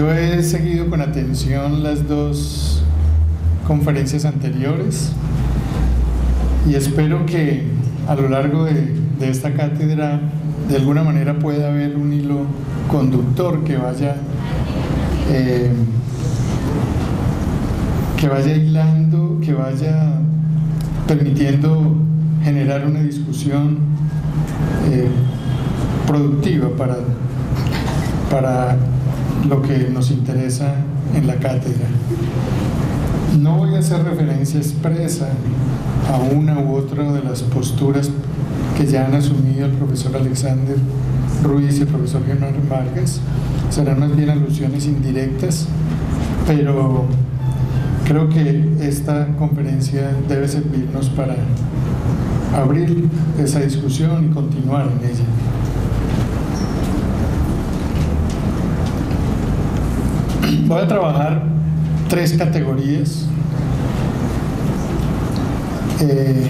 Yo he seguido con atención las dos conferencias anteriores y espero que a lo largo de, esta cátedra de alguna manera pueda haber un hilo conductor que vaya eh, que vaya hilando, que vaya permitiendo generar una discusión eh, productiva para, para lo que nos interesa en la cátedra. No voy a hacer referencia expresa a una u otra de las posturas que ya han asumido el profesor Alexander Ruiz y el profesor Germán Vargas, serán más bien alusiones indirectas, pero creo que esta conferencia debe servirnos para abrir esa discusión y continuar en ella. Voy a trabajar tres categorías. Eh,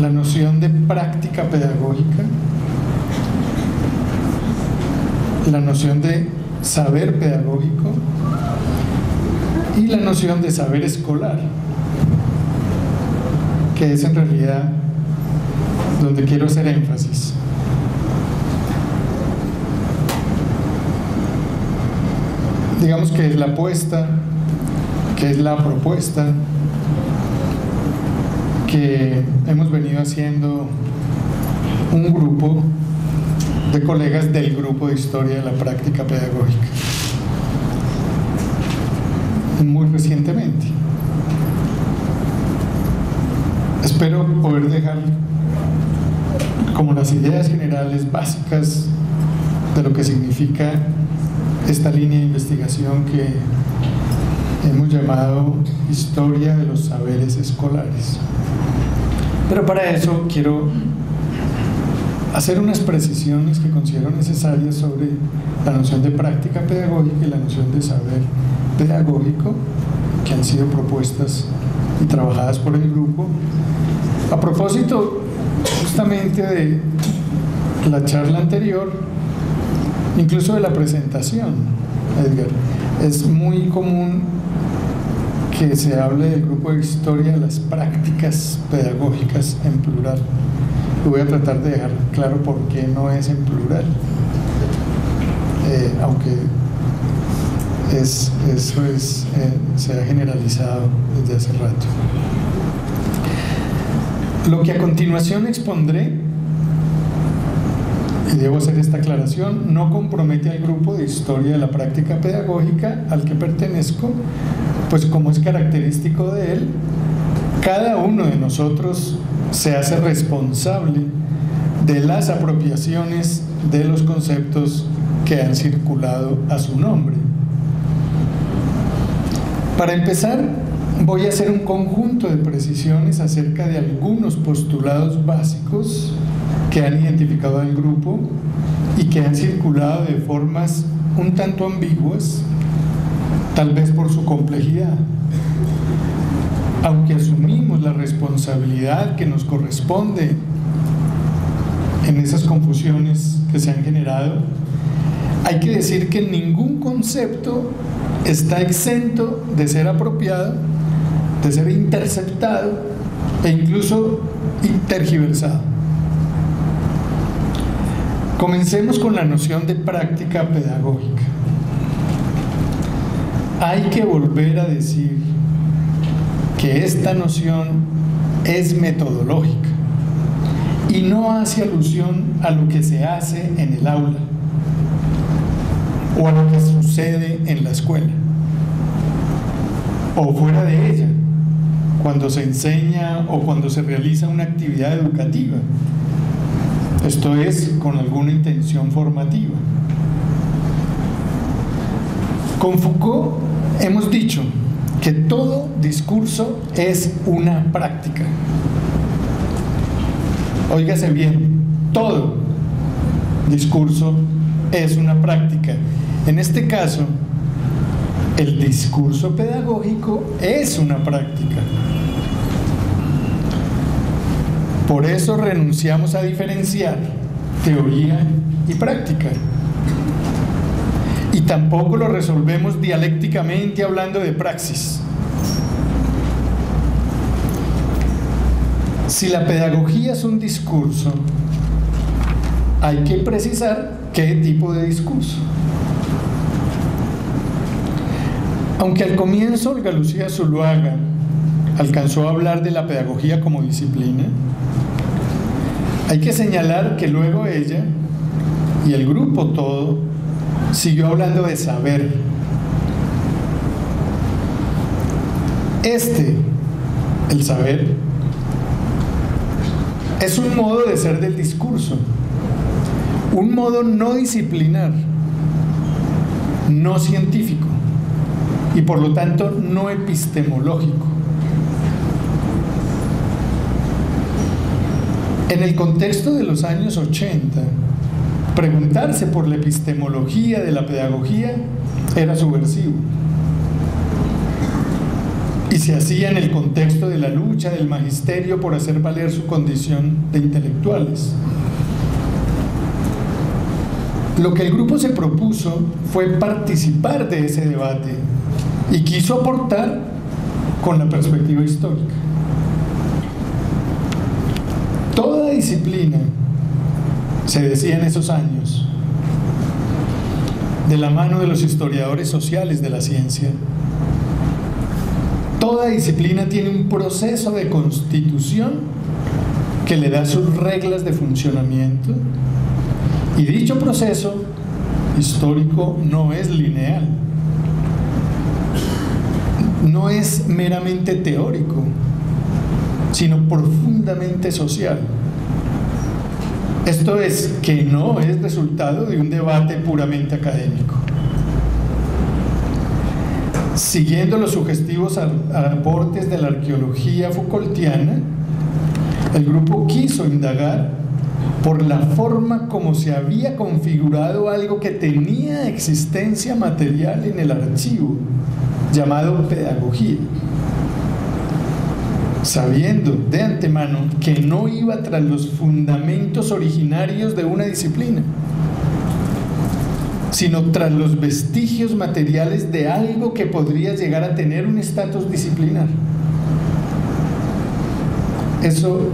la noción de práctica pedagógica, la noción de saber pedagógico y la noción de saber escolar, que es en realidad donde quiero hacer énfasis. Digamos que es la apuesta, que es la propuesta que hemos venido haciendo un grupo de colegas del grupo de historia de la práctica pedagógica muy recientemente. Espero poder dejar como las ideas generales básicas de lo que significa esta línea de investigación que hemos llamado Historia de los Saberes Escolares. Pero para eso quiero hacer unas precisiones que considero necesarias sobre la noción de práctica pedagógica y la noción de saber pedagógico que han sido propuestas y trabajadas por el grupo. A propósito justamente de la charla anterior, incluso de la presentación, Edgar. Es muy común que se hable del grupo de historia las prácticas pedagógicas en plural. Y voy a tratar de dejar claro por qué no es en plural, eh, aunque es, eso es, eh, se ha generalizado desde hace rato. Lo que a continuación expondré debo hacer esta aclaración, no compromete al grupo de historia de la práctica pedagógica al que pertenezco, pues como es característico de él, cada uno de nosotros se hace responsable de las apropiaciones de los conceptos que han circulado a su nombre. Para empezar, voy a hacer un conjunto de precisiones acerca de algunos postulados básicos que han identificado al grupo y que han circulado de formas un tanto ambiguas, tal vez por su complejidad. Aunque asumimos la responsabilidad que nos corresponde en esas confusiones que se han generado, hay que decir que ningún concepto está exento de ser apropiado, de ser interceptado e incluso tergiversado. Comencemos con la noción de práctica pedagógica. Hay que volver a decir que esta noción es metodológica y no hace alusión a lo que se hace en el aula o a lo que sucede en la escuela o fuera de ella, cuando se enseña o cuando se realiza una actividad educativa esto es con alguna intención formativa. Con Foucault hemos dicho que todo discurso es una práctica. Óigase bien, todo discurso es una práctica. En este caso, el discurso pedagógico es una práctica. Por eso renunciamos a diferenciar teoría y práctica. tampoco lo resolvemos dialécticamente hablando de praxis. Si la pedagogía es un discurso, hay que precisar qué tipo de discurso. Aunque al comienzo Olga Lucía Zuluaga alcanzó a hablar de la pedagogía como disciplina, hay que señalar que luego ella y el grupo todo siguió hablando de saber. Este, el saber, es un modo de ser del discurso, un modo no disciplinar, no científico y por lo tanto no epistemológico. En el contexto de los años 80, preguntarse por la epistemología de la pedagogía era subversivo. Y se hacía en el contexto de la lucha del magisterio por hacer valer su condición de intelectuales. Lo que el grupo se propuso fue participar de ese debate y quiso aportar con la perspectiva histórica. Toda disciplina, se decía en esos años, de la mano de los historiadores sociales de la ciencia, toda disciplina tiene un proceso de constitución que le da sus reglas de funcionamiento y dicho proceso histórico no es lineal, no es meramente teórico, sino profundamente social. Esto es que no es resultado de un debate puramente académico. Siguiendo los sugestivos aportes de la arqueología Foucaultiana, el grupo quiso indagar por la forma como se había configurado algo que tenía existencia material en el archivo, llamado pedagogía sabiendo de antemano que no iba tras los fundamentos originarios de una disciplina, sino tras los vestigios materiales de algo que podría llegar a tener un estatus disciplinar. Eso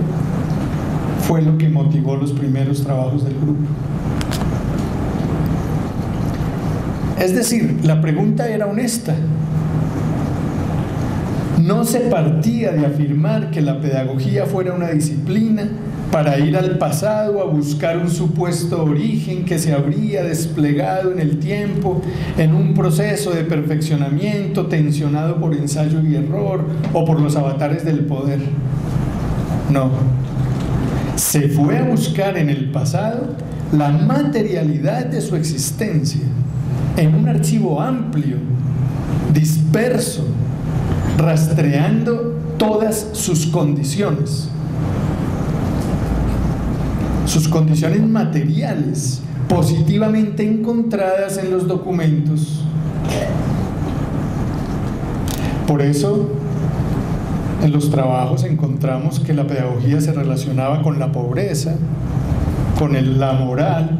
fue lo que motivó los primeros trabajos del grupo. Es decir, la pregunta era honesta, no se partía de afirmar que la pedagogía fuera una disciplina para ir al pasado a buscar un supuesto origen que se habría desplegado en el tiempo en un proceso de perfeccionamiento tensionado por ensayo y error o por los avatares del poder. No. Se fue a buscar en el pasado la materialidad de su existencia en un archivo amplio, disperso, rastreando todas sus condiciones, sus condiciones materiales positivamente encontradas en los documentos. Por eso, en los trabajos encontramos que la pedagogía se relacionaba con la pobreza, con la moral,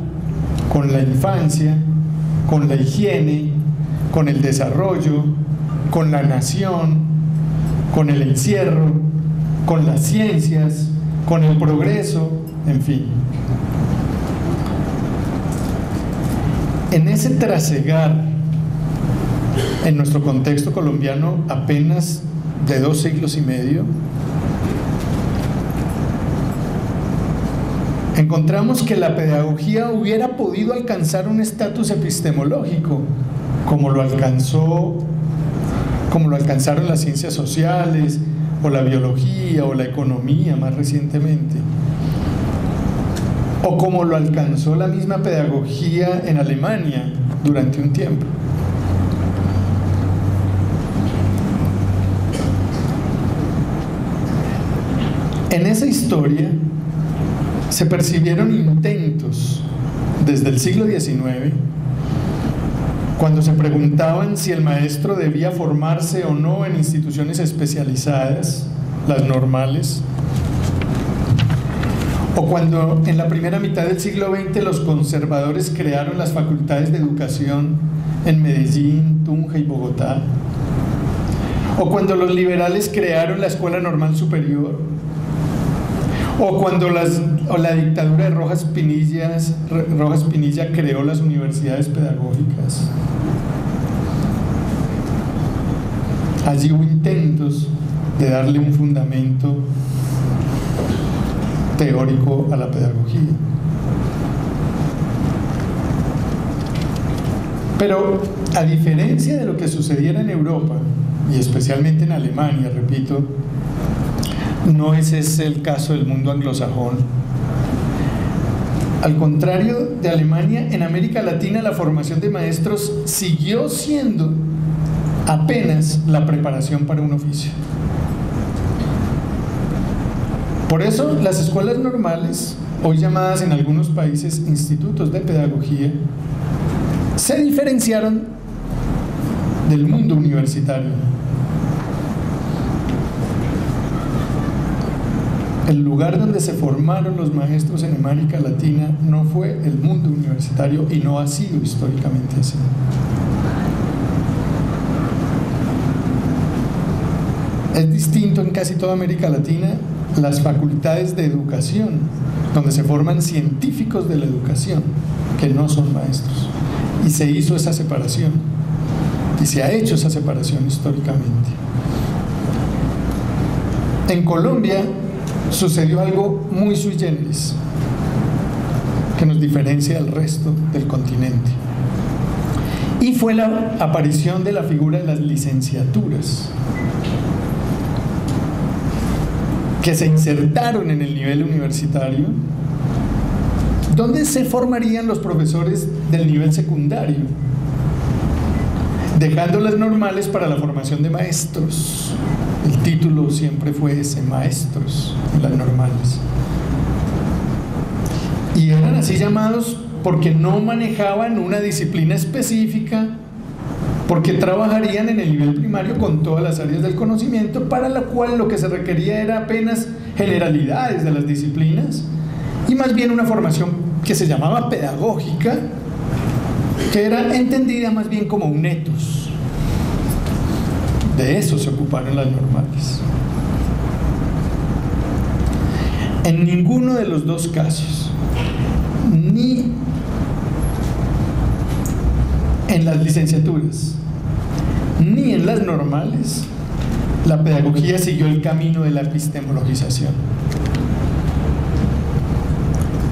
con la infancia, con la higiene, con el desarrollo, con la nación, con el encierro, con las ciencias, con el progreso, en fin. En ese trasegar, en nuestro contexto colombiano apenas de dos siglos y medio, encontramos que la pedagogía hubiera podido alcanzar un estatus epistemológico, como lo alcanzó como lo alcanzaron las ciencias sociales o la biología o la economía más recientemente, o como lo alcanzó la misma pedagogía en Alemania durante un tiempo. En esa historia se percibieron intentos desde el siglo XIX cuando se preguntaban si el maestro debía formarse o no en instituciones especializadas, las normales, o cuando en la primera mitad del siglo XX los conservadores crearon las facultades de educación en Medellín, Tunja y Bogotá. O cuando los liberales crearon la Escuela Normal Superior. O cuando las, la dictadura de Rojas, Pinillas, Rojas Pinilla creó las universidades pedagógicas. Allí hubo intentos de darle un fundamento teórico a la pedagogía. Pero a diferencia de lo que sucediera en Europa, y especialmente en Alemania, repito, no ese es el caso del mundo anglosajón. Al contrario de Alemania, en América Latina la formación de maestros siguió siendo apenas la preparación para un oficio. Por eso las escuelas normales, hoy llamadas en algunos países institutos de pedagogía, se diferenciaron del mundo universitario. El lugar donde se formaron los maestros en América Latina no fue el mundo universitario y no ha sido históricamente así. Es distinto en casi toda América Latina las facultades de educación, donde se forman científicos de la educación, que no son maestros. Y se hizo esa separación. Y se ha hecho esa separación históricamente. En Colombia sucedió algo muy sui generis, que nos diferencia del resto del continente. Y fue la aparición de la figura de las licenciaturas que se insertaron en el nivel universitario, ¿dónde se formarían los profesores del nivel secundario? Dejando las normales para la formación de maestros. Título siempre fue ese, maestros las normales. Y eran así llamados porque no manejaban una disciplina específica porque trabajarían en el nivel primario con todas las áreas del conocimiento, para lo cual lo que se requería era apenas generalidades de las disciplinas y más bien una formación que se llamaba pedagógica, que era entendida más bien como un. De eso se ocuparon las normales. En ninguno de los dos casos, ni en las licenciaturas, ni en las normales, la pedagogía siguió el camino de la epistemologización.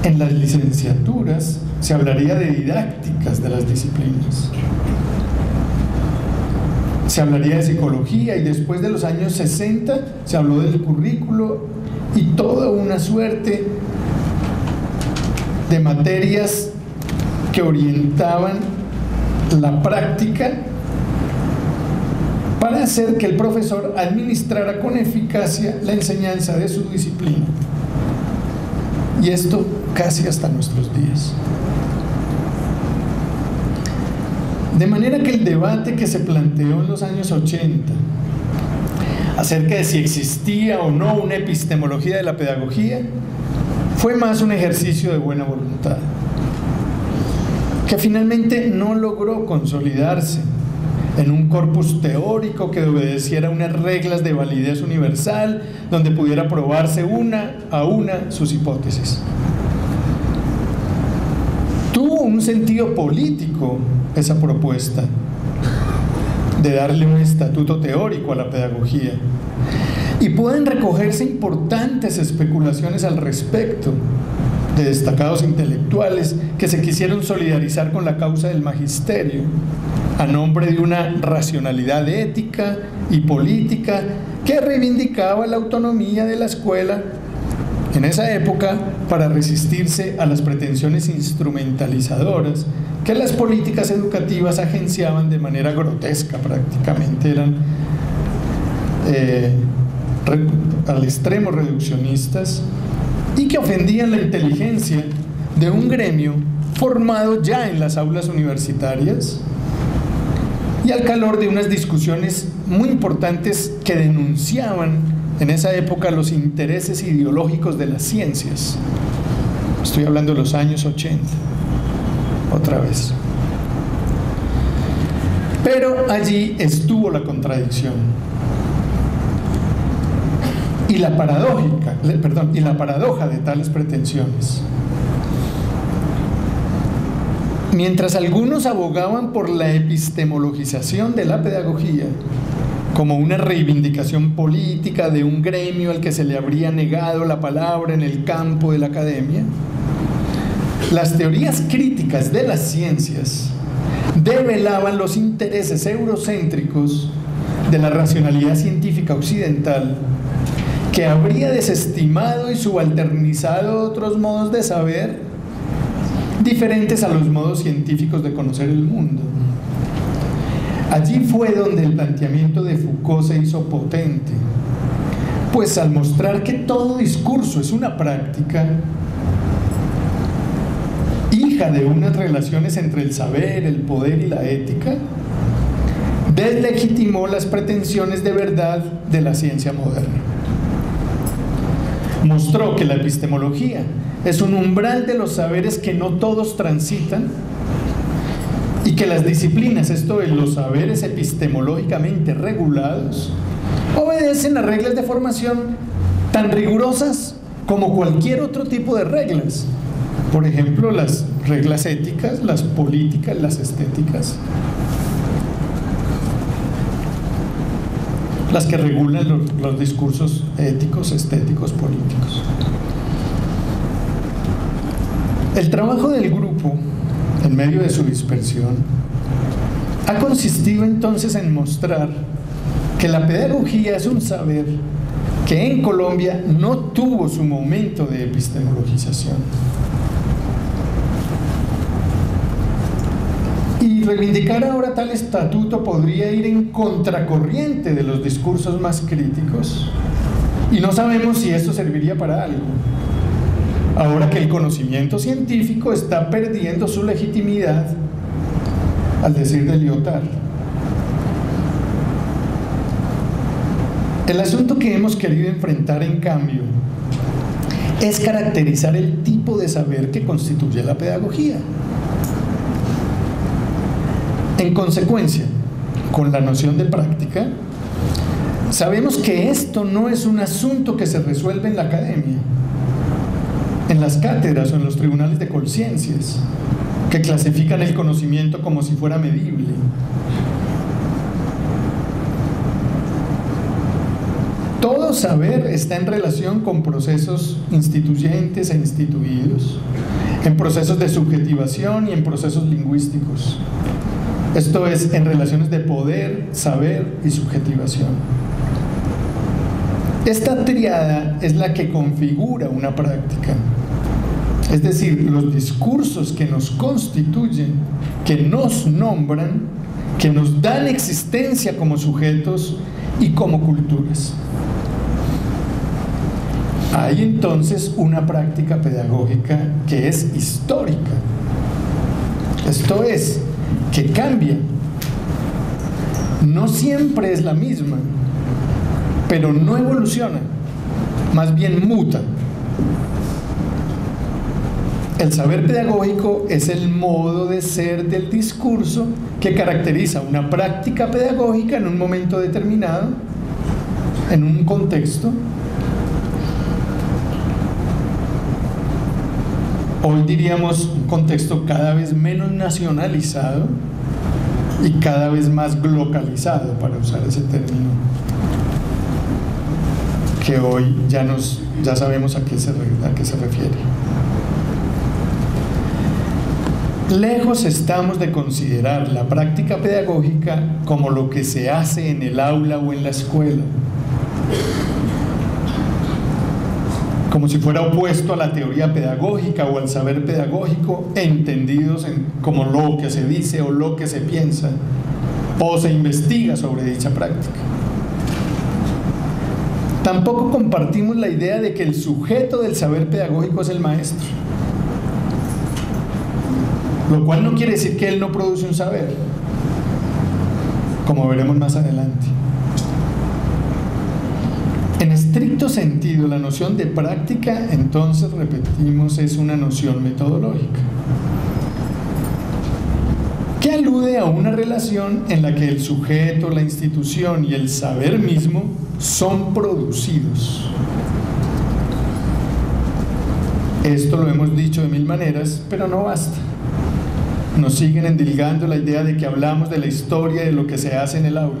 En las licenciaturas se hablaría de didácticas de las disciplinas. Hablaría de psicología y después de los años 60 se habló del currículo y toda una suerte de materias que orientaban la práctica para hacer que el profesor administrara con eficacia la enseñanza de su disciplina. Y esto casi hasta nuestros días. De manera que el debate que se planteó en los años 80 acerca de si existía o no una epistemología de la pedagogía fue más un ejercicio de buena voluntad, que finalmente no logró consolidarse en un corpus teórico que obedeciera unas reglas de validez universal, donde pudiera probarse una a una sus hipótesis. Tuvo un sentido político esa propuesta de darle un estatuto teórico a la pedagogía. Y pueden recogerse importantes especulaciones al respecto de destacados intelectuales que se quisieron solidarizar con la causa del magisterio a nombre de una racionalidad ética y política que reivindicaba la autonomía de la escuela en esa época para resistirse a las pretensiones instrumentalizadoras que las políticas educativas agenciaban de manera grotesca prácticamente, eran eh, al extremo reduccionistas y que ofendían la inteligencia de un gremio formado ya en las aulas universitarias y al calor de unas discusiones muy importantes que denunciaban en esa época los intereses ideológicos de las ciencias. Estoy hablando de los años 80, otra vez. Pero allí estuvo la contradicción. Y la paradójica, paradoja de tales pretensiones. Mientras algunos abogaban por la epistemologización de la pedagogía como una reivindicación política de un gremio al que se le habría negado la palabra en el campo de la academia, las teorías críticas de las ciencias develaban los intereses eurocéntricos de la racionalidad científica occidental que habría desestimado y subalternizado otros modos de saber diferentes a los modos científicos de conocer el mundo. Allí fue donde el planteamiento de Foucault se hizo potente, pues al mostrar que todo discurso es una práctica, hija de unas relaciones entre el saber, el poder y la ética, deslegitimó las pretensiones de verdad de la ciencia moderna. Mostró que la epistemología es un umbral de los saberes que no todos transitan y que las disciplinas, esto es, los saberes epistemológicamente regulados, obedecen a reglas de formación tan rigurosas como cualquier otro tipo de reglas. Por ejemplo, las reglas éticas, las políticas, las estéticas. Las que regulan los, los discursos éticos, estéticos, políticos. El trabajo del grupo, en medio de su dispersión, ha consistido entonces en mostrar que la pedagogía es un saber que en Colombia no tuvo su momento de epistemologización. Y reivindicar ahora tal estatuto podría ir en contracorriente de los discursos más críticos. Y no sabemos si esto serviría para algo ahora que el conocimiento científico está perdiendo su legitimidad, al decir de Lyotard. El asunto que hemos querido enfrentar, en cambio, es caracterizar el tipo de saber que constituye la pedagogía. En consecuencia, con la noción de práctica, sabemos que esto no es un asunto que se resuelve en la academia, las cátedras o en los tribunales de conciencias, que clasifican el conocimiento como si fuera medible. Todo saber está en relación con procesos instituyentes e instituidos, en procesos de subjetivación y en procesos lingüísticos. Esto es, en relaciones de poder, saber y subjetivación. Esta triada es la que configura una práctica. Es decir, los discursos que nos constituyen, que nos nombran, que nos dan existencia como sujetos y como culturas. Hay entonces una práctica pedagógica que es histórica. Esto es, que cambia. No siempre es la misma, pero no evoluciona, más bien muta. El saber pedagógico es el modo de ser del discurso que caracteriza una práctica pedagógica en un momento determinado, en un contexto. Hoy diríamos un contexto cada vez menos nacionalizado y cada vez más localizado, para usar ese término, que hoy ya, nos, ya sabemos a qué a qué se refiere. Lejos estamos de considerar la práctica pedagógica como lo que se hace en el aula o en la escuela, como si fuera opuesto a la teoría pedagógica o al saber pedagógico, entendidos como lo que se dice o lo que se piensa o se investiga sobre dicha práctica. Tampoco compartimos la idea de que el sujeto del saber pedagógico es el maestro lo cual no quiere decir que él no produce un saber, como veremos más adelante. En estricto sentido, la noción de práctica, entonces, repetimos, es una noción metodológica. Que alude a una relación en la que el sujeto, la institución y el saber mismo son producidos. Esto lo hemos dicho de mil maneras, pero no basta. Nos siguen endilgando la idea de que hablamos de la historia de lo que se hace en el aula.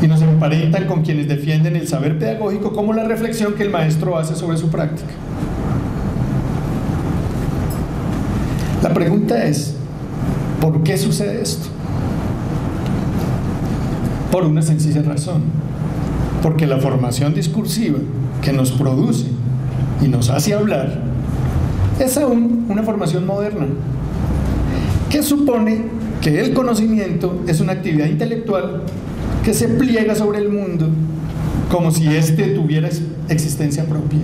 Y nos emparentan con quienes defienden el saber pedagógico como la reflexión que el maestro hace sobre su práctica. La pregunta es, ¿por qué sucede esto? Por una sencilla razón. Porque la formación discursiva que nos produce y nos hace hablar es aún una formación moderna que supone que el conocimiento es una actividad intelectual que se pliega sobre el mundo como si éste tuviera existencia propia.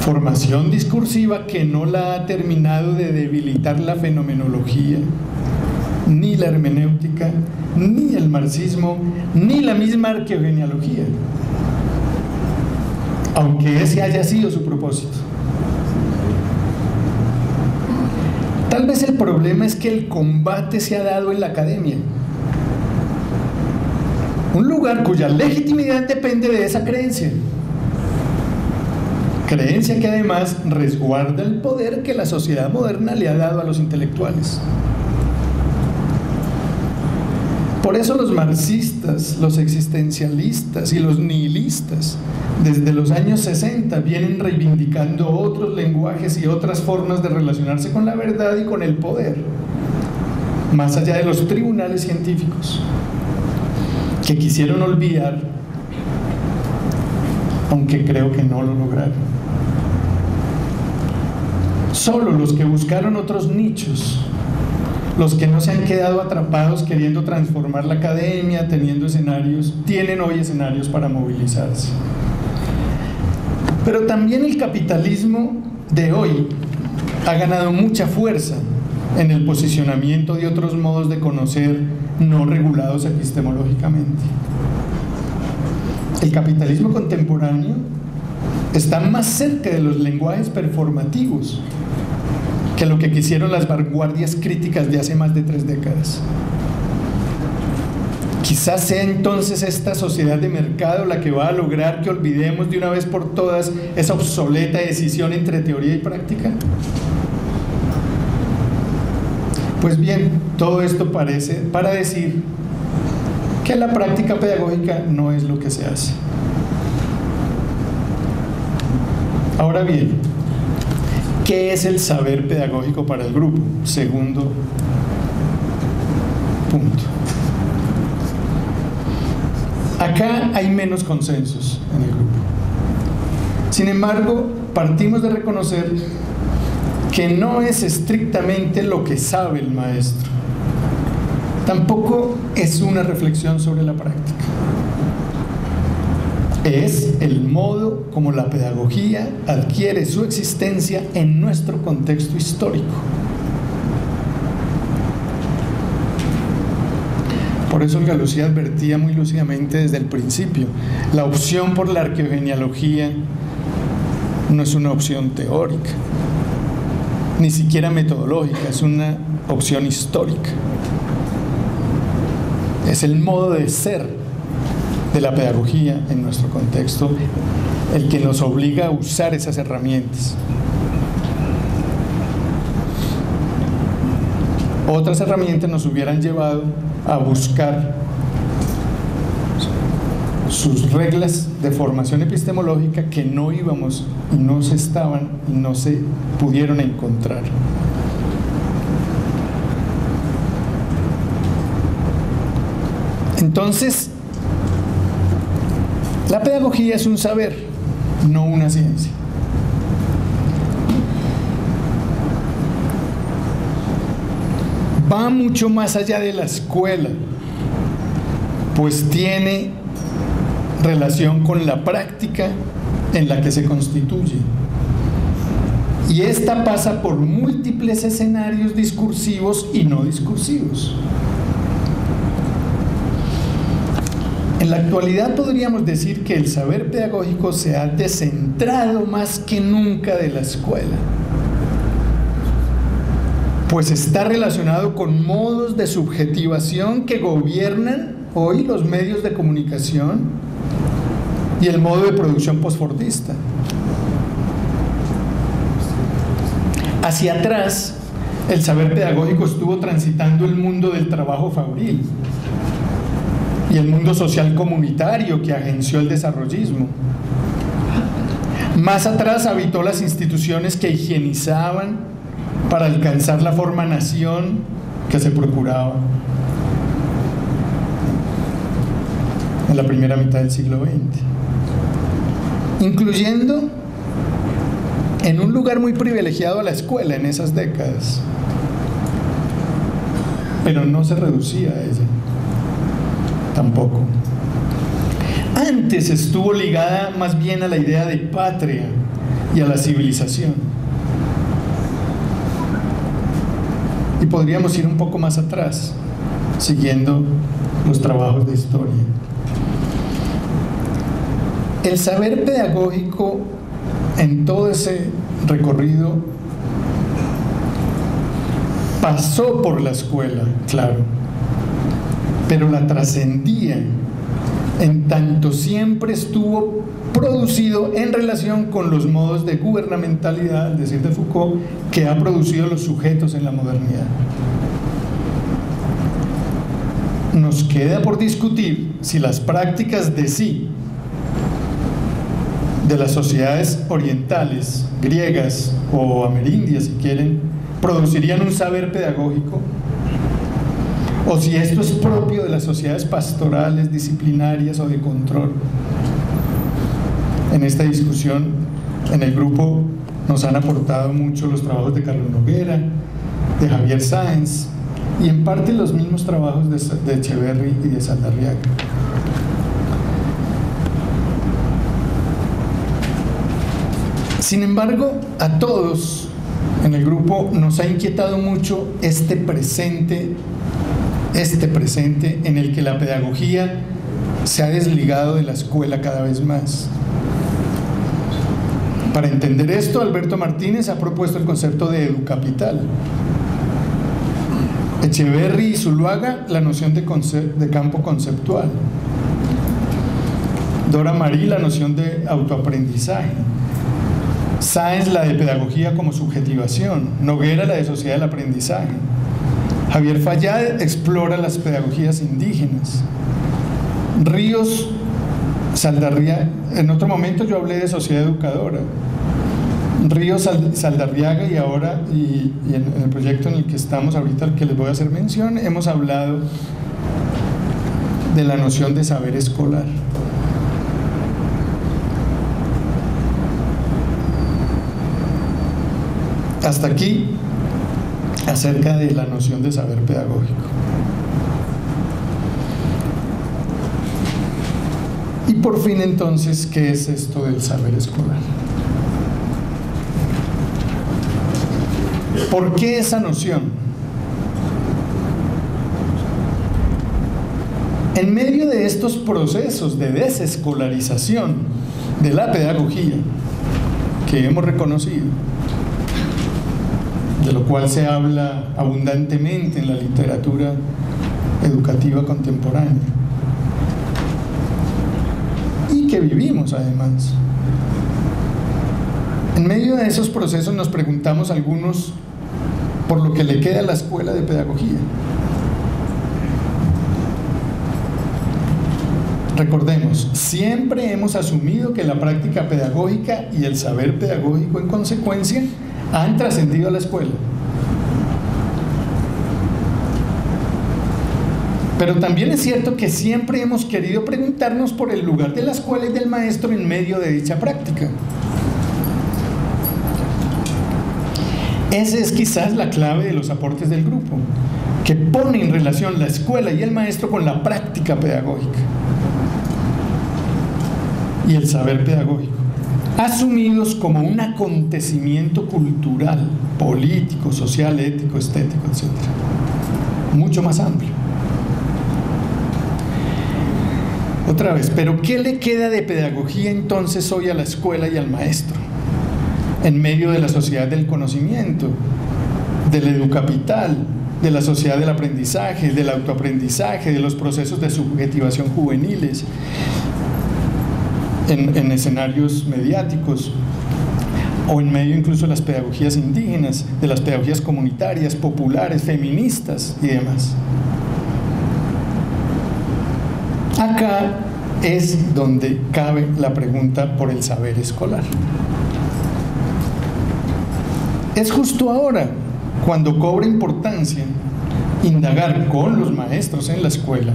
Formación discursiva que no la ha terminado de debilitar la fenomenología, ni la hermenéutica, ni el marxismo, ni la misma arqueogenealogía, aunque ese haya sido su propósito. Tal vez el problema es que el combate se ha dado en la academia. Un lugar cuya legitimidad depende de esa creencia. Creencia que además resguarda el poder que la sociedad moderna le ha dado a los intelectuales. Por eso los marxistas, los existencialistas y los nihilistas desde los años 60 vienen reivindicando otros lenguajes y otras formas de relacionarse con la verdad y con el poder, más allá de los tribunales científicos, que quisieron olvidar, aunque creo que no lo lograron. Solo los que buscaron otros nichos los que no se han quedado atrapados queriendo transformar la academia, teniendo escenarios, tienen hoy escenarios para movilizarse. Pero también el capitalismo de hoy ha ganado mucha fuerza en el posicionamiento de otros modos de conocer no regulados epistemológicamente. El capitalismo contemporáneo está más cerca de los lenguajes performativos que lo que quisieron las vanguardias críticas de hace más de tres décadas. Quizás sea entonces esta sociedad de mercado la que va a lograr que olvidemos de una vez por todas esa obsoleta decisión entre teoría y práctica. Pues bien, todo esto parece para decir que la práctica pedagógica no es lo que se hace. Ahora bien, ¿Qué es el saber pedagógico para el grupo? Segundo punto. Acá hay menos consensos en el grupo. Sin embargo, partimos de reconocer que no es estrictamente lo que sabe el maestro. Tampoco es una reflexión sobre la práctica es el modo como la pedagogía adquiere su existencia en nuestro contexto histórico. Por eso el advertía muy lúcidamente desde el principio, la opción por la arqueogenealogía no es una opción teórica, ni siquiera metodológica, es una opción histórica. Es el modo de ser de la pedagogía en nuestro contexto, el que nos obliga a usar esas herramientas. Otras herramientas nos hubieran llevado a buscar sus reglas de formación epistemológica que no íbamos y no se estaban y no se pudieron encontrar. Entonces, la pedagogía es un saber, no una ciencia. Va mucho más allá de la escuela, pues tiene relación con la práctica en la que se constituye. Y esta pasa por múltiples escenarios discursivos y no discursivos. En la actualidad podríamos decir que el saber pedagógico se ha descentrado más que nunca de la escuela. pues está relacionado con modos de subjetivación que gobiernan hoy los medios de comunicación y el modo de producción postfordista. Hacia atrás, el saber pedagógico estuvo transitando el mundo del trabajo fabril y el mundo social comunitario que agenció el desarrollismo. Más atrás habitó las instituciones que higienizaban para alcanzar la forma nación que se procuraba. En la primera mitad del siglo XX, incluyendo en un lugar muy privilegiado a la escuela en esas décadas, pero no se reducía a ella, tampoco. Antes estuvo ligada más bien a la idea de patria y a la civilización. Y podríamos ir un poco más atrás, siguiendo los trabajos de historia. El saber pedagógico en todo ese recorrido pasó por la escuela, claro, pero la trascendía en tanto siempre estuvo producido en relación con los modos de gubernamentalidad, es decir, de Foucault, que ha producido los sujetos en la modernidad. Nos queda por discutir si las prácticas de sí de las sociedades orientales, griegas o amerindias, si quieren, producirían un saber pedagógico o si esto es propio de las sociedades pastorales, disciplinarias o de control. En esta discusión, en el grupo nos han aportado mucho los trabajos de Carlos Noguera, de Javier Sáenz y en parte los mismos trabajos de, Echeverry y de Saldarriaga. Sin embargo, a todos en el grupo nos ha inquietado mucho este presente este presente en el que la pedagogía se ha desligado de la escuela cada vez más. Para entender esto, Alberto Martínez ha propuesto el concepto de educapital. Echeverry y Zuluaga la noción de, de campo conceptual. Dora Marí la noción de autoaprendizaje. Sáenz la de pedagogía como subjetivación. Noguera la de sociedad del aprendizaje. Javier Fallad explora las pedagogías indígenas. Ríos Saldarriaga, en otro momento yo hablé de sociedad educadora. Ríos Saldarriaga y ahora, y, en, el proyecto en el que estamos ahorita, al que les voy a hacer mención, hemos hablado de la noción de saber escolar. Hasta aquí acerca de la noción de saber pedagógico. Y por fin entonces, ¿qué es esto del saber escolar? ¿Por qué esa noción? En medio de estos procesos de desescolarización de la pedagogía que hemos reconocido, de lo cual se habla abundantemente en la literatura educativa contemporánea. Y que vivimos además. En medio de esos procesos nos preguntamos algunos por lo que le queda a la escuela de pedagogía. Recordemos, siempre hemos asumido que la práctica pedagógica y el saber pedagógico en consecuencia han trascendido a la escuela. Pero también es cierto que siempre hemos querido preguntarnos por el lugar de la escuela y del maestro en medio de dicha práctica. Esa es quizás la clave de los aportes del grupo, que pone en relación la escuela y el maestro con la práctica pedagógica y el saber pedagógico asumidos como un acontecimiento cultural, político, social, ético, estético, etc. Mucho más amplio. Otra vez, pero ¿qué le queda de pedagogía entonces hoy a la escuela y al maestro? En medio de la sociedad del conocimiento, del educapital, de la sociedad del aprendizaje, del autoaprendizaje, de los procesos de subjetivación juveniles en, en escenarios mediáticos o en medio incluso de las pedagogías indígenas, de las pedagogías comunitarias, populares, feministas y demás. Acá es donde cabe la pregunta por el saber escolar. Es justo ahora cuando cobra importancia indagar con los maestros en la escuela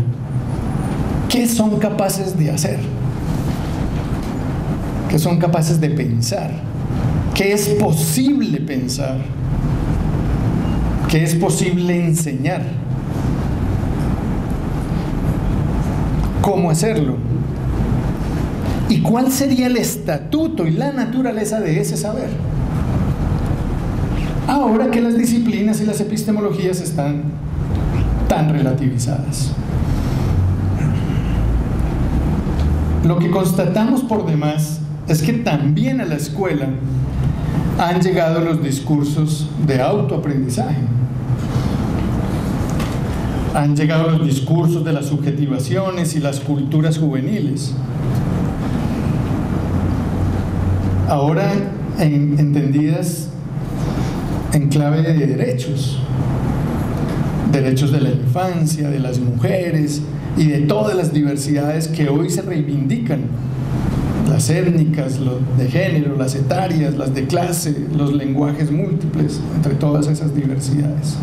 qué son capaces de hacer, qué son capaces de pensar, qué es posible pensar, qué es posible enseñar, cómo hacerlo y cuál sería el estatuto y la naturaleza de ese saber. Ahora que las disciplinas y las epistemologías están tan relativizadas. Lo que constatamos por demás es que también a la escuela han llegado los discursos de autoaprendizaje. Han llegado los discursos de las subjetivaciones y las culturas juveniles. Ahora entendidas en clave de derechos derechos de la infancia, de las mujeres y de todas las diversidades que hoy se reivindican, las étnicas, los de género, las etarias, las de clase, los lenguajes múltiples, entre todas esas diversidades.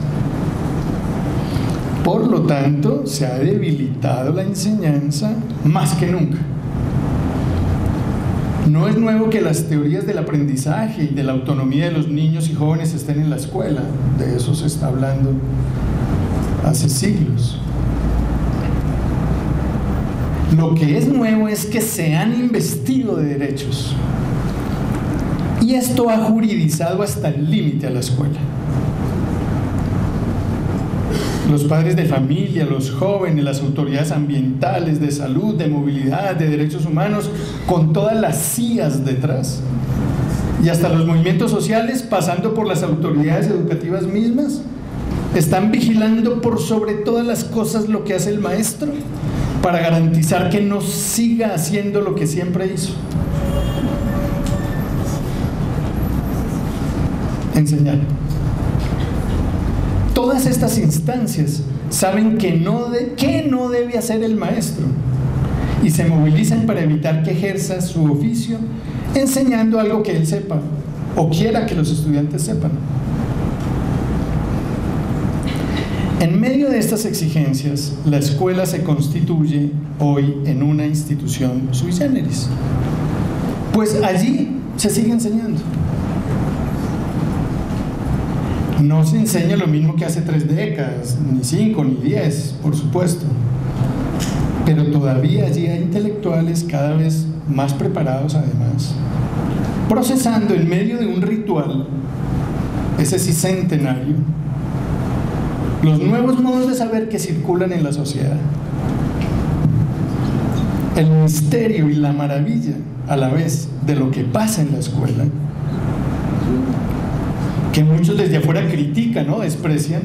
Por lo tanto, se ha debilitado la enseñanza más que nunca. No es nuevo que las teorías del aprendizaje y de la autonomía de los niños y jóvenes estén en la escuela, de eso se está hablando hace siglos. Lo que es nuevo es que se han investido de derechos. Y esto ha juridizado hasta el límite a la escuela. Los padres de familia, los jóvenes, las autoridades ambientales, de salud, de movilidad, de derechos humanos, con todas las CIAs detrás. Y hasta los movimientos sociales, pasando por las autoridades educativas mismas, están vigilando por sobre todas las cosas lo que hace el maestro para garantizar que no siga haciendo lo que siempre hizo. Enseñar. Todas estas instancias saben que no, que no debe hacer el maestro y se movilizan para evitar que ejerza su oficio enseñando algo que él sepa o quiera que los estudiantes sepan. En medio de estas exigencias, la escuela se constituye hoy en una institución sui generis. Pues allí se sigue enseñando. No se enseña lo mismo que hace tres décadas, ni cinco, ni diez, por supuesto. Pero todavía allí hay intelectuales cada vez más preparados además, procesando en medio de un ritual, ese sí centenario, los nuevos modos de saber que circulan en la sociedad. El misterio y la maravilla a la vez de lo que pasa en la escuela, que muchos desde afuera critican o desprecian,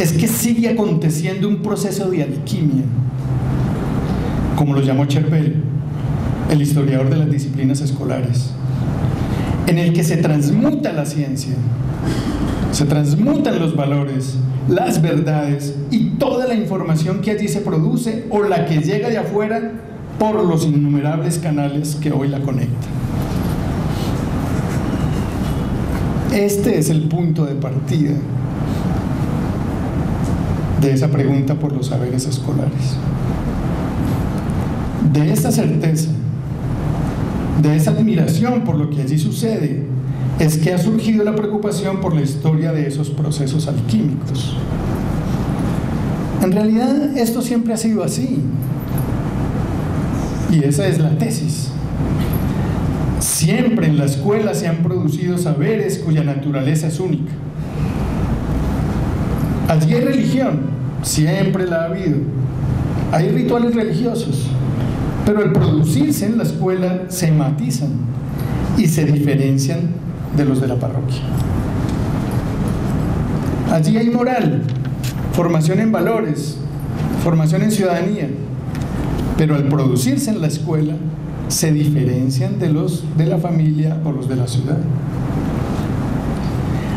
es que sigue aconteciendo un proceso de alquimia, como lo llamó Cherpel, el historiador de las disciplinas escolares, en el que se transmuta la ciencia se transmutan los valores, las verdades y toda la información que allí se produce o la que llega de afuera por los innumerables canales que hoy la conectan. Este es el punto de partida de esa pregunta por los saberes escolares. De esa certeza, de esa admiración por lo que allí sucede, es que ha surgido la preocupación por la historia de esos procesos alquímicos. En realidad esto siempre ha sido así. Y esa es la tesis. Siempre en la escuela se han producido saberes cuya naturaleza es única. Allí hay religión, siempre la ha habido. Hay rituales religiosos, pero al producirse en la escuela se matizan y se diferencian de los de la parroquia. Allí hay moral, formación en valores, formación en ciudadanía, pero al producirse en la escuela se diferencian de los de la familia o los de la ciudad.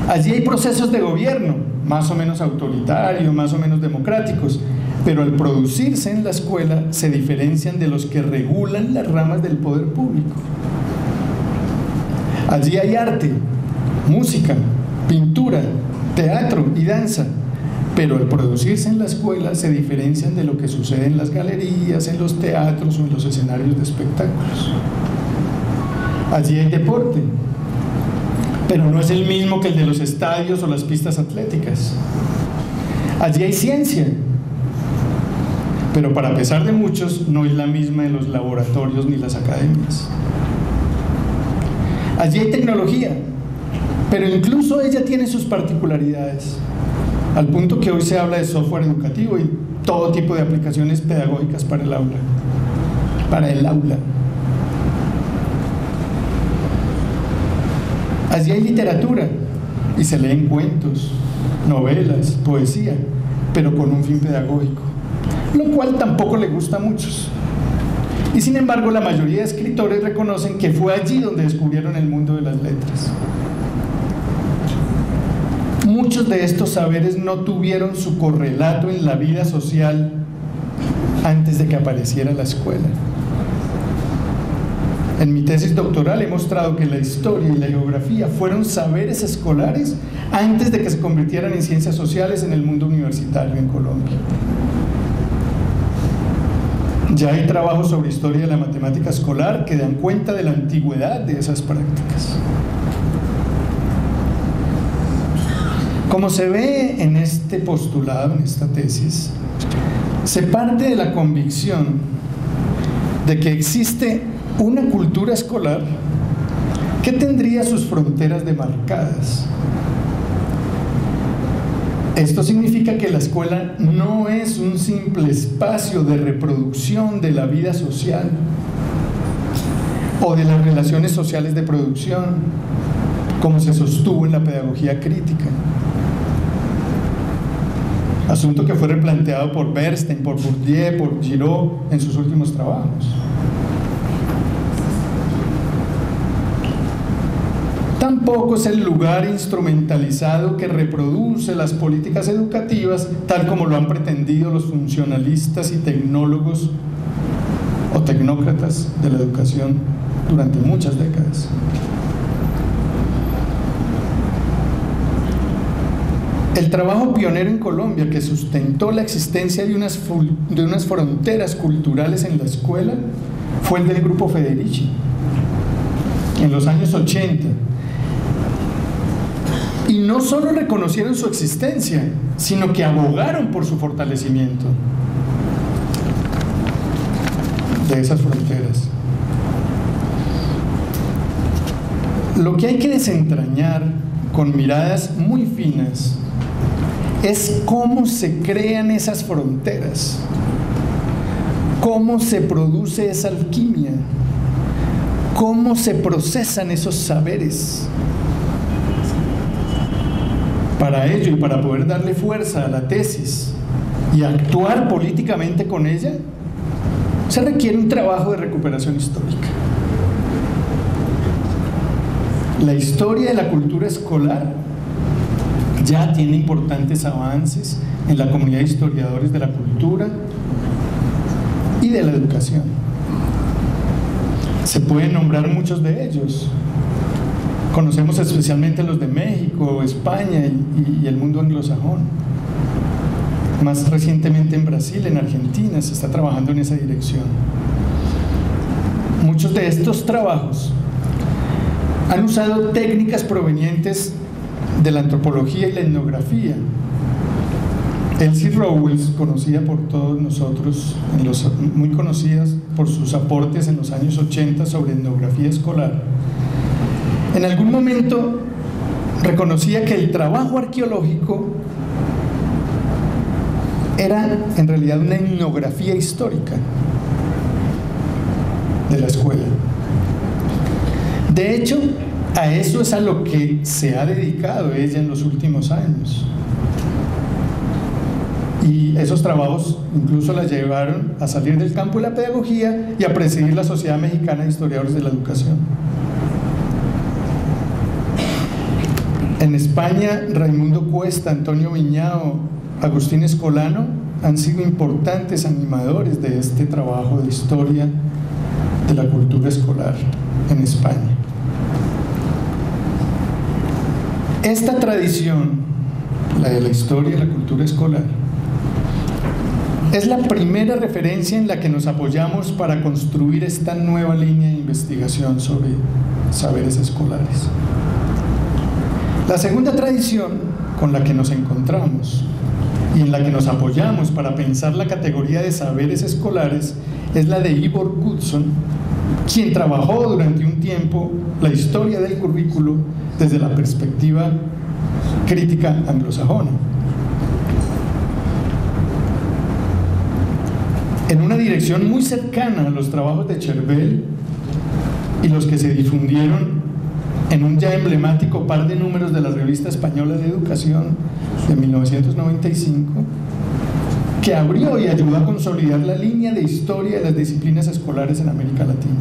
Allí hay procesos de gobierno, más o menos autoritarios, más o menos democráticos, pero al producirse en la escuela se diferencian de los que regulan las ramas del poder público. Allí hay arte, música, pintura, teatro y danza, pero al producirse en la escuela se diferencian de lo que sucede en las galerías, en los teatros o en los escenarios de espectáculos. Allí hay deporte, pero no es el mismo que el de los estadios o las pistas atléticas. Allí hay ciencia, pero para pesar de muchos no es la misma en los laboratorios ni las academias. Allí hay tecnología, pero incluso ella tiene sus particularidades, al punto que hoy se habla de software educativo y todo tipo de aplicaciones pedagógicas para el aula. Para el aula. Allí hay literatura y se leen cuentos, novelas, poesía, pero con un fin pedagógico, lo cual tampoco le gusta a muchos. Y sin embargo, la mayoría de escritores reconocen que fue allí donde descubrieron el mundo de las letras. Muchos de estos saberes no tuvieron su correlato en la vida social antes de que apareciera la escuela. En mi tesis doctoral he mostrado que la historia y la geografía fueron saberes escolares antes de que se convirtieran en ciencias sociales en el mundo universitario en Colombia. Ya hay trabajos sobre historia de la matemática escolar que dan cuenta de la antigüedad de esas prácticas. Como se ve en este postulado, en esta tesis, se parte de la convicción de que existe una cultura escolar que tendría sus fronteras demarcadas. Esto significa que la escuela no es un simple espacio de reproducción de la vida social o de las relaciones sociales de producción, como se sostuvo en la pedagogía crítica. Asunto que fue replanteado por Bernstein, por Bourdieu, por Giraud en sus últimos trabajos. Tampoco es el lugar instrumentalizado que reproduce las políticas educativas tal como lo han pretendido los funcionalistas y tecnólogos o tecnócratas de la educación durante muchas décadas. El trabajo pionero en Colombia que sustentó la existencia de unas, de unas fronteras culturales en la escuela fue el del grupo Federici. En los años 80, y no solo reconocieron su existencia, sino que abogaron por su fortalecimiento de esas fronteras. Lo que hay que desentrañar con miradas muy finas es cómo se crean esas fronteras, cómo se produce esa alquimia, cómo se procesan esos saberes. Para ello y para poder darle fuerza a la tesis y actuar políticamente con ella, se requiere un trabajo de recuperación histórica. La historia de la cultura escolar ya tiene importantes avances en la comunidad de historiadores de la cultura y de la educación. Se pueden nombrar muchos de ellos, Conocemos especialmente los de México, España y, el mundo anglosajón. Más recientemente en Brasil, en Argentina, se está trabajando en esa dirección. Muchos de estos trabajos han usado técnicas provenientes de la antropología y la etnografía. Elsie Rowells, conocida por todos nosotros, muy conocidas por sus aportes en los años 80 sobre etnografía escolar, en algún momento reconocía que el trabajo arqueológico era en realidad una etnografía histórica de la escuela. De hecho, a eso es a lo que se ha dedicado ella en los últimos años. Y esos trabajos incluso la llevaron a salir del campo de la pedagogía y a presidir la Sociedad Mexicana de Historiadores de la Educación. En España, Raimundo Cuesta, Antonio Viñao, Agustín Escolano han sido importantes animadores de este trabajo de historia de la cultura escolar en España. Esta tradición, la de la historia y la cultura escolar, es la primera referencia en la que nos apoyamos para construir esta nueva línea de investigación sobre saberes escolares. La segunda tradición con la que nos encontramos y en la que nos apoyamos para pensar la categoría de saberes escolares es la de Ivor Goodson, quien trabajó durante un tiempo la historia del currículo desde la perspectiva crítica anglosajona. en una dirección muy cercana a los trabajos de Chervel y los que se difundieron en un ya emblemático par de números de la revista española de educación de 1995, que abrió y ayudó a consolidar la línea de historia de las disciplinas escolares en América Latina.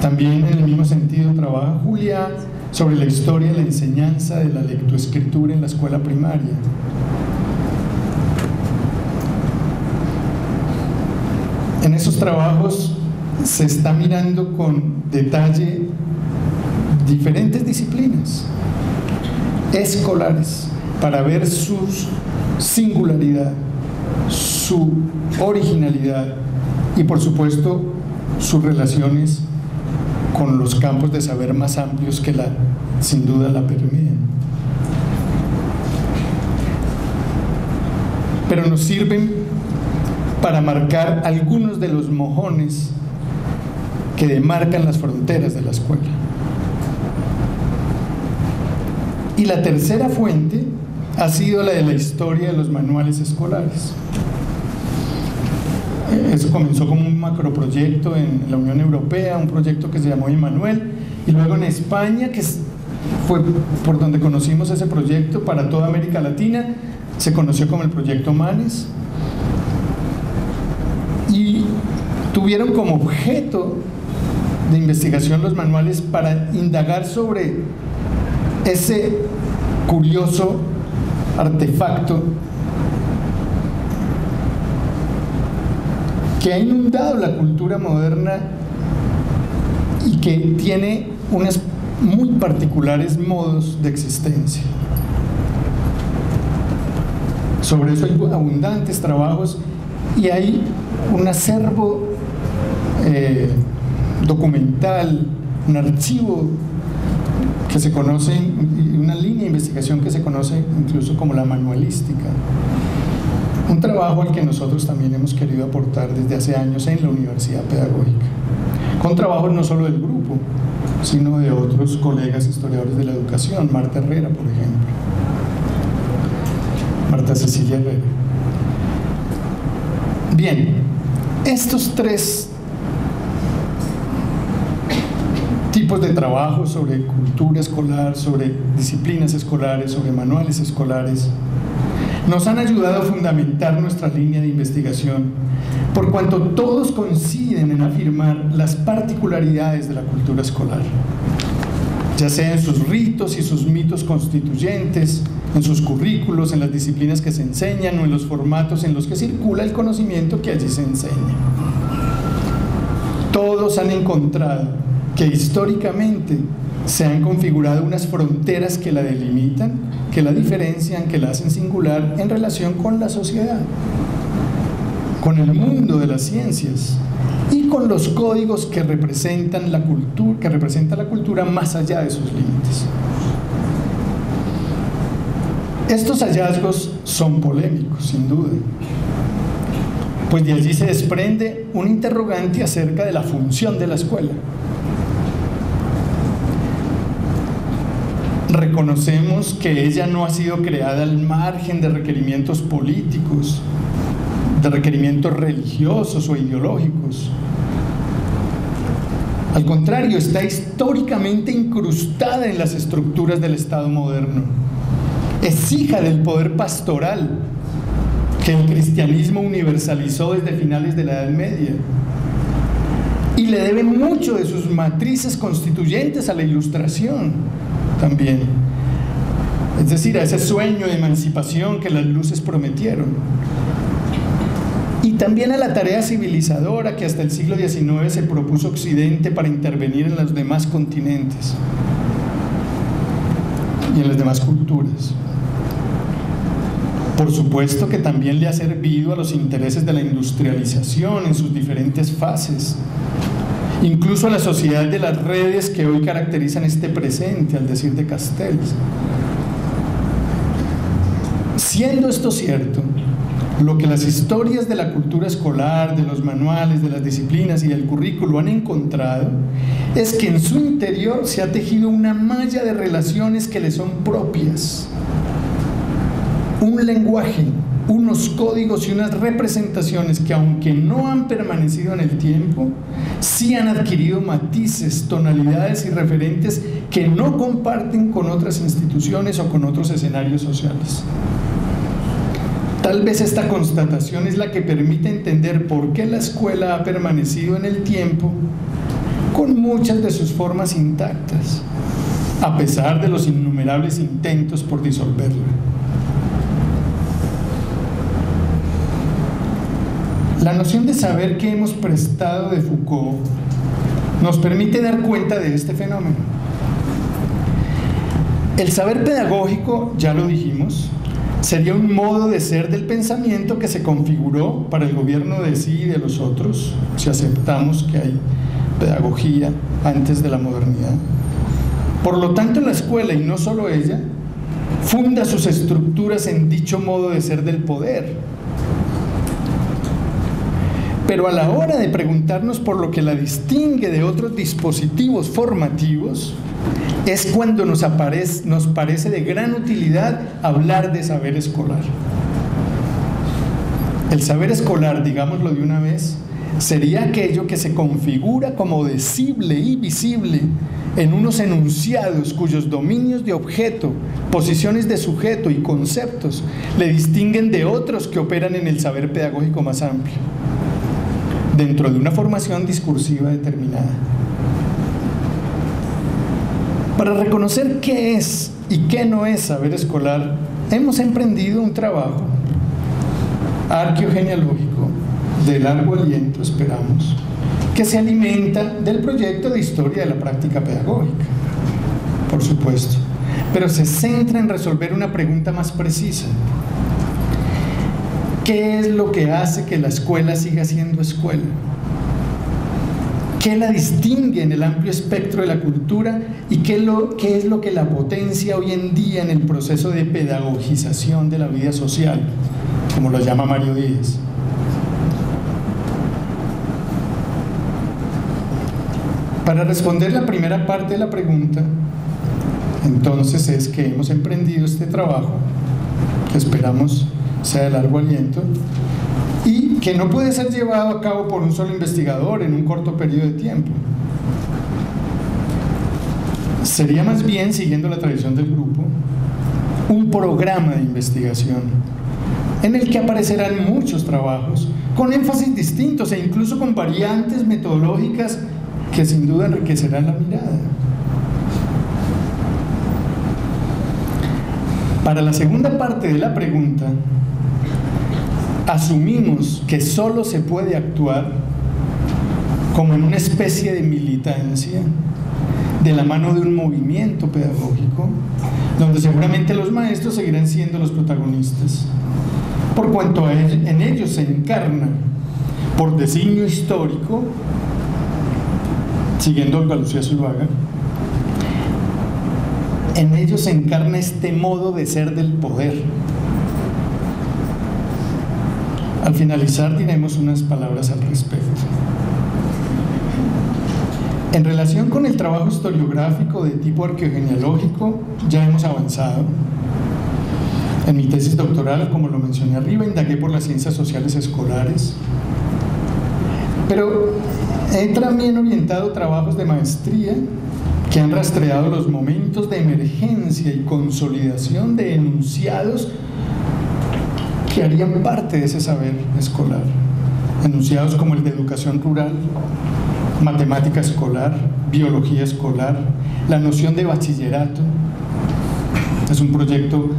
También en el mismo sentido trabaja Julia sobre la historia y la enseñanza de la lectoescritura en la escuela primaria, En esos trabajos se está mirando con detalle diferentes disciplinas escolares para ver su singularidad, su originalidad y por supuesto sus relaciones con los campos de saber más amplios que la, sin duda la permean. Pero nos sirven para marcar algunos de los mojones demarcan las fronteras de la escuela. Y la tercera fuente ha sido la de la historia de los manuales escolares. Eso comenzó como un macroproyecto en la Unión Europea, un proyecto que se llamó Emanuel, y luego en España, que fue por donde conocimos ese proyecto para toda América Latina, se conoció como el proyecto Manes, y tuvieron como objeto de investigación los manuales para indagar sobre ese curioso artefacto que ha inundado la cultura moderna y que tiene unos muy particulares modos de existencia. Sobre eso hay abundantes trabajos y hay un acervo eh, documental, un archivo que se conoce, una línea de investigación que se conoce incluso como la manualística. Un trabajo al que nosotros también hemos querido aportar desde hace años en la Universidad Pedagógica, con trabajos no solo del grupo, sino de otros colegas historiadores de la educación, Marta Herrera, por ejemplo, Marta Cecilia Herrera. Bien, estos tres tipos de trabajo sobre cultura escolar, sobre disciplinas escolares, sobre manuales escolares, nos han ayudado a fundamentar nuestra línea de investigación, por cuanto todos coinciden en afirmar las particularidades de la cultura escolar, ya sea en sus ritos y sus mitos constituyentes, en sus currículos, en las disciplinas que se enseñan o en los formatos en los que circula el conocimiento que allí se enseña. Todos han encontrado que históricamente se han configurado unas fronteras que la delimitan, que la diferencian, que la hacen singular en relación con la sociedad, con el mundo de las ciencias y con los códigos que representan la cultura, que representa la cultura más allá de sus límites. Estos hallazgos son polémicos, sin duda, pues de allí se desprende un interrogante acerca de la función de la escuela. Reconocemos que ella no ha sido creada al margen de requerimientos políticos, de requerimientos religiosos o ideológicos. Al contrario, está históricamente incrustada en las estructuras del Estado moderno Es hija del poder pastoral que el cristianismo universalizó desde finales de la Edad Media. Y le debe mucho de sus matrices constituyentes a la ilustración también. Es decir, a ese sueño de emancipación que las luces prometieron. Y también a la tarea civilizadora que hasta el siglo XIX se propuso Occidente para intervenir en los demás continentes y en las demás culturas. Por supuesto que también le ha servido a los intereses de la industrialización en sus diferentes fases, incluso a la sociedad de las redes que hoy caracterizan este presente, al decir de Castells. Siendo esto cierto, lo que las historias de la cultura escolar, de los manuales, de las disciplinas y del currículo han encontrado es que en su interior se ha tejido una malla de relaciones que le son propias un lenguaje, unos códigos y unas representaciones que aunque no han permanecido en el tiempo, sí han adquirido matices, tonalidades y referentes que no comparten con otras instituciones o con otros escenarios sociales. Tal vez esta constatación es la que permite entender por qué la escuela ha permanecido en el tiempo con muchas de sus formas intactas, a pesar de los innumerables intentos por disolverla. La noción de saber que hemos prestado de Foucault nos permite dar cuenta de este fenómeno. El saber pedagógico, ya lo dijimos, sería un modo de ser del pensamiento que se configuró para el gobierno de sí y de los otros, si aceptamos que hay pedagogía antes de la modernidad. Por lo tanto, la escuela, y no solo ella, funda sus estructuras en dicho modo de ser del poder, pero a la hora de preguntarnos por lo que la distingue de otros dispositivos formativos, es cuando nos, aparece, nos parece de gran utilidad hablar de saber escolar. El saber escolar, digámoslo de una vez, sería aquello que se configura como decible y visible en unos enunciados cuyos dominios de objeto, posiciones de sujeto y conceptos le distinguen de otros que operan en el saber pedagógico más amplio dentro de una formación discursiva determinada. Para reconocer qué es y qué no es saber escolar, hemos emprendido un trabajo arqueogenealógico de largo aliento, esperamos, que se alimenta del proyecto de historia de la práctica pedagógica, por supuesto, pero se centra en resolver una pregunta más precisa. ¿Qué es lo que hace que la escuela siga siendo escuela? ¿Qué la distingue en el amplio espectro de la cultura y qué, es lo que la potencia hoy en día en el proceso de pedagogización de la vida social, como lo llama Mario Díaz? Para responder la primera parte de la pregunta, entonces es que hemos emprendido este trabajo que esperamos sea de largo aliento, y que no puede ser llevado a cabo por un solo investigador en un corto periodo de tiempo. Sería más bien, siguiendo la tradición del grupo, un programa de investigación en el que aparecerán muchos trabajos con énfasis distintos e incluso con variantes metodológicas que sin duda enriquecerán la mirada. Para la segunda parte de la pregunta, asumimos que solo se puede actuar como en una especie de militancia de la mano de un movimiento pedagógico, donde seguramente los maestros seguirán siendo los protagonistas, por cuanto en ellos se encarna, por designio histórico, siguiendo a Lucía Zuluaga, en ellos se encarna este modo de ser del poder, al finalizar diremos unas palabras al respecto. En relación con el trabajo historiográfico de tipo arqueogenealógico, ya hemos avanzado. En mi tesis doctoral, como lo mencioné arriba, indagué por las ciencias sociales escolares, pero he también orientado trabajos de maestría que han rastreado los momentos de emergencia y consolidación de enunciados que harían parte de ese saber escolar. Enunciados como el de educación rural, matemática escolar, biología escolar, la noción de bachillerato. Es un proyecto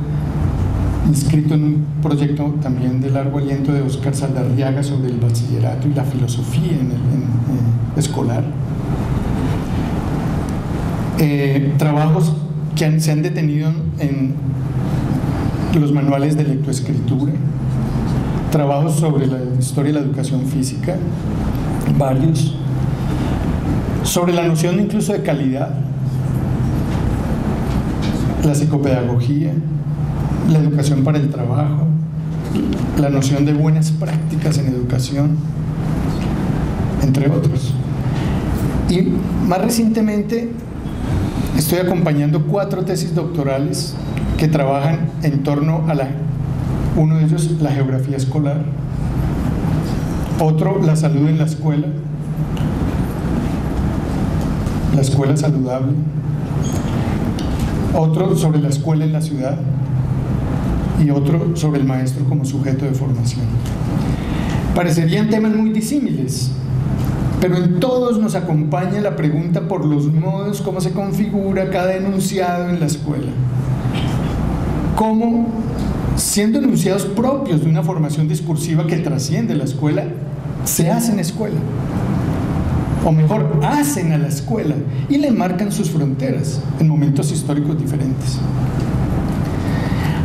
inscrito en un proyecto también de largo aliento de Oscar Saldarriaga sobre el bachillerato y la filosofía en el, escolar. Eh, trabajos que se han detenido en los manuales de lectoescritura, trabajos sobre la historia de la educación física, varios, sobre la noción incluso de calidad, la psicopedagogía, la educación para el trabajo, la noción de buenas prácticas en educación, entre otros. Y más recientemente estoy acompañando cuatro tesis doctorales que trabajan en torno a la, uno de ellos la geografía escolar, otro la salud en la escuela, la escuela saludable, otro sobre la escuela en la ciudad y otro sobre el maestro como sujeto de formación. Parecerían temas muy disímiles, pero en todos nos acompaña la pregunta por los modos, cómo se configura cada enunciado en la escuela. Cómo, siendo enunciados propios de una formación discursiva que trasciende la escuela, se hacen escuela. O mejor, hacen a la escuela y le marcan sus fronteras en momentos históricos diferentes.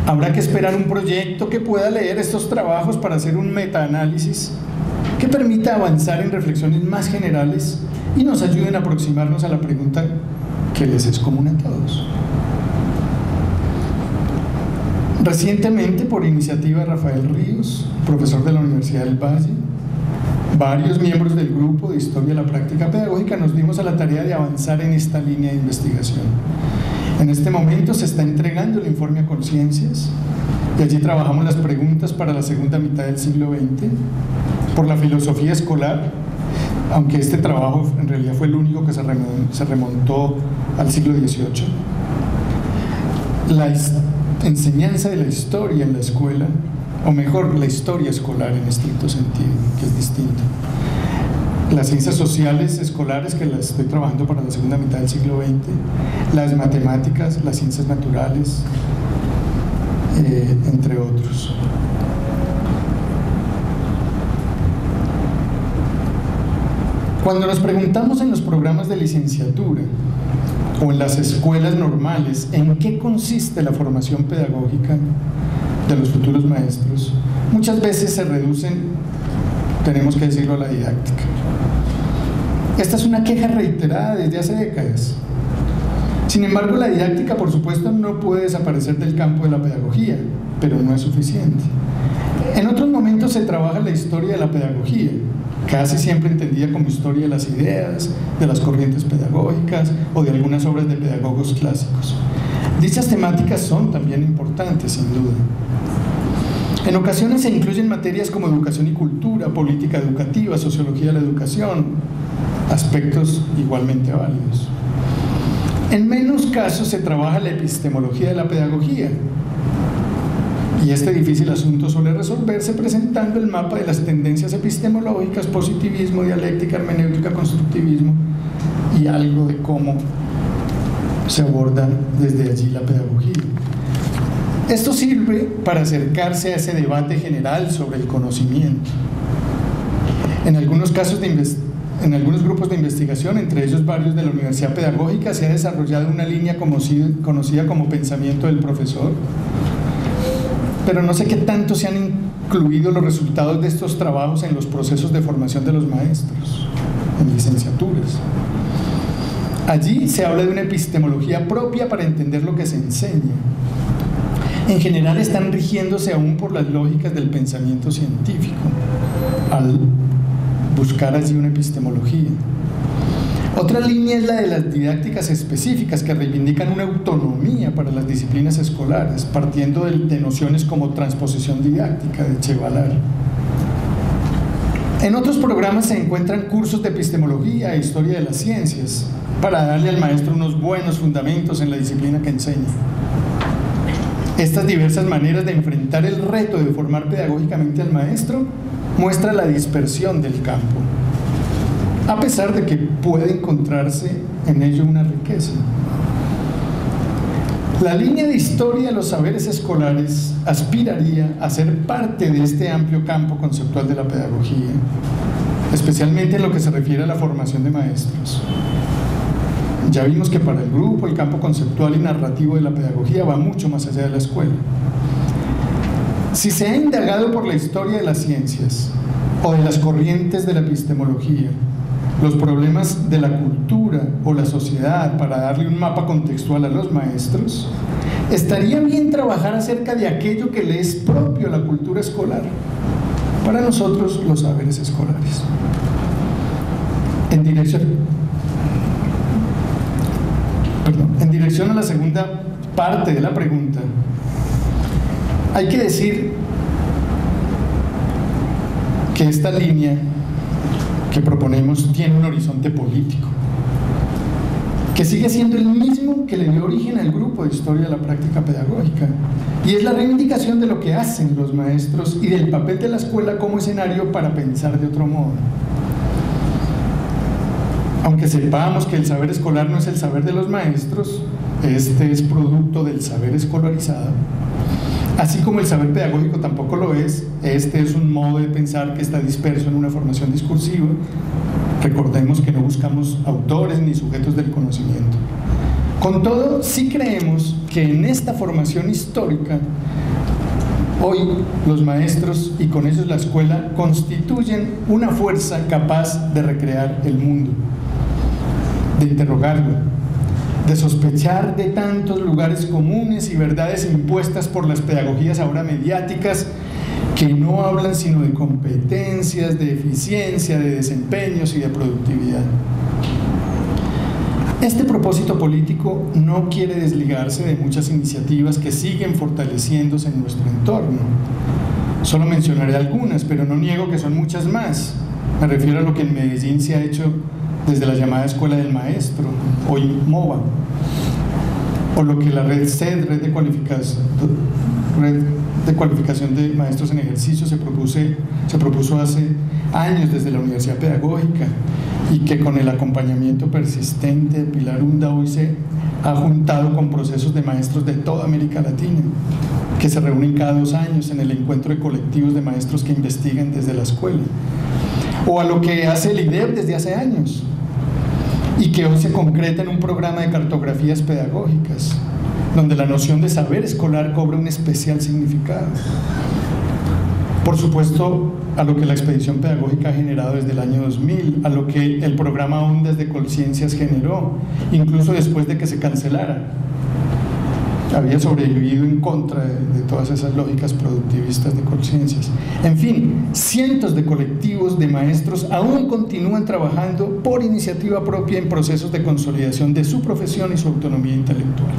Habrá que esperar un proyecto que pueda leer estos trabajos para hacer un metaanálisis que permita avanzar en reflexiones más generales y nos ayuden a aproximarnos a la pregunta que les es común a todos. Recientemente, por iniciativa de Rafael Ríos, profesor de la Universidad del Valle, varios miembros del grupo de Historia de la Práctica Pedagógica nos dimos a la tarea de avanzar en esta línea de investigación. En este momento se está entregando el informe a conciencias y allí trabajamos las preguntas para la segunda mitad del siglo XX por la filosofía escolar, aunque este trabajo en realidad fue el único que se remontó al siglo XVIII. La enseñanza de la historia en la escuela, o mejor, la historia escolar en estricto sentido, que es distinto. Las ciencias sociales escolares, que las estoy trabajando para la segunda mitad del siglo XX, las matemáticas, las ciencias naturales, eh, entre otros. Cuando nos preguntamos en los programas de licenciatura o en las escuelas normales en qué consiste la formación pedagógica de los futuros maestros, muchas veces se reducen, tenemos que decirlo, a la didáctica. Esta es una queja reiterada desde hace décadas. Sin embargo, la didáctica, por supuesto, no puede desaparecer del campo de la pedagogía, pero no es suficiente. En otros momentos se trabaja la historia de la pedagogía, casi siempre entendida como historia de las ideas, de las corrientes pedagógicas o de algunas obras de pedagogos clásicos. Dichas temáticas son también importantes, sin duda. En ocasiones se incluyen materias como educación y cultura, política educativa, sociología de la educación, aspectos igualmente válidos. En menos casos se trabaja la epistemología de la pedagogía, y este difícil asunto suele resolverse presentando el mapa de las tendencias epistemológicas, positivismo, dialéctica, hermenéutica, constructivismo y algo de cómo se aborda desde allí la pedagogía. Esto sirve para acercarse a ese debate general sobre el conocimiento. En algunos casos en algunos grupos de investigación, entre ellos varios de la Universidad Pedagógica, se ha desarrollado una línea conocida como pensamiento del profesor, pero no sé qué tanto se han incluido los resultados de estos trabajos en los procesos de formación de los maestros, en licenciaturas. Allí se habla de una epistemología propia para entender lo que se enseña. En general están rigiéndose aún por las lógicas del pensamiento científico, al buscar allí una epistemología. Otra línea es la de las didácticas específicas que reivindican una autonomía para las disciplinas escolares, partiendo de, nociones como transposición didáctica de Chevalar. En otros programas se encuentran cursos de epistemología e historia de las ciencias, para darle al maestro unos buenos fundamentos en la disciplina que enseña. Estas diversas maneras de enfrentar el reto de formar pedagógicamente al maestro muestra la dispersión del campo, a pesar de que puede encontrarse en ello una riqueza. La línea de historia de los saberes escolares aspiraría a ser parte de este amplio campo conceptual de la pedagogía, especialmente en lo que se refiere a la formación de maestros. Ya vimos que para el grupo el campo conceptual y narrativo de la pedagogía va mucho más allá de la escuela. Si se ha indagado por la historia de las ciencias o de las corrientes de la epistemología, los problemas de la cultura o la sociedad para darle un mapa contextual a los maestros, estaría bien trabajar acerca de aquello que le es propio a la cultura escolar, para nosotros los saberes escolares. En dirección, en dirección a la segunda parte de la pregunta, hay que decir que esta línea que proponemos tiene un horizonte político, que sigue siendo el mismo que le dio origen al grupo de historia de la práctica pedagógica, y es la reivindicación de lo que hacen los maestros y del papel de la escuela como escenario para pensar de otro modo. Aunque sepamos que el saber escolar no es el saber de los maestros, este es producto del saber escolarizado, Así como el saber pedagógico tampoco lo es, este es un modo de pensar que está disperso en una formación discursiva. Recordemos que no buscamos autores ni sujetos del conocimiento. Con todo, sí creemos que en esta formación histórica, hoy los maestros y con ellos la escuela constituyen una fuerza capaz de recrear el mundo, de interrogarlo, de sospechar de tantos lugares comunes y verdades impuestas por las pedagogías ahora mediáticas que no hablan sino de competencias, de eficiencia, de desempeños y de productividad. Este propósito político no quiere desligarse de muchas iniciativas que siguen fortaleciéndose en nuestro entorno. Solo mencionaré algunas, pero no niego que son muchas más. Me refiero a lo que en Medellín se ha hecho desde la llamada Escuela del Maestro, hoy MOVA, o lo que la red SED, Red de Cualificación, red de, cualificación de Maestros en Ejercicio, se, propuse, se propuso hace años desde la Universidad Pedagógica y que con el acompañamiento persistente de Pilar Hunda hoy se ha juntado con procesos de maestros de toda América Latina, que se reúnen cada dos años en el encuentro de colectivos de maestros que investigan desde la escuela, o a lo que hace el IDEP desde hace años, y que hoy se concreta en un programa de cartografías pedagógicas, donde la noción de saber escolar cobra un especial significado. Por supuesto, a lo que la expedición pedagógica ha generado desde el año 2000, a lo que el programa Ondas de Conciencias generó, incluso después de que se cancelara había sobrevivido en contra de, todas esas lógicas productivistas de conciencias. En fin, cientos de colectivos de maestros aún continúan trabajando por iniciativa propia en procesos de consolidación de su profesión y su autonomía intelectual.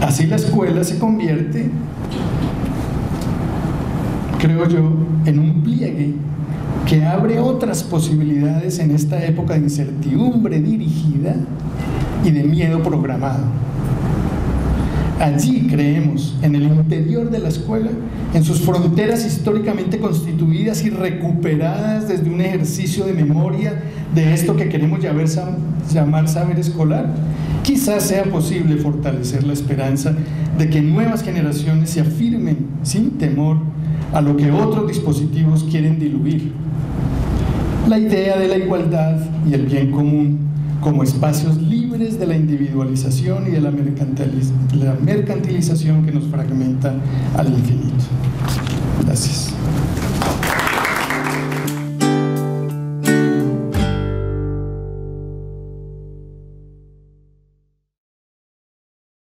Así la escuela se convierte, creo yo, en un pliegue que abre otras posibilidades en esta época de incertidumbre dirigida y de miedo programado. Allí creemos, en el interior de la escuela, en sus fronteras históricamente constituidas y recuperadas desde un ejercicio de memoria de esto que queremos llamar, saber escolar, quizás sea posible fortalecer la esperanza de que nuevas generaciones se afirmen sin temor a lo que otros dispositivos quieren diluir. La idea de la igualdad y el bien común como espacios libres de la individualización y de la, mercantilización que nos fragmenta al infinito. Gracias.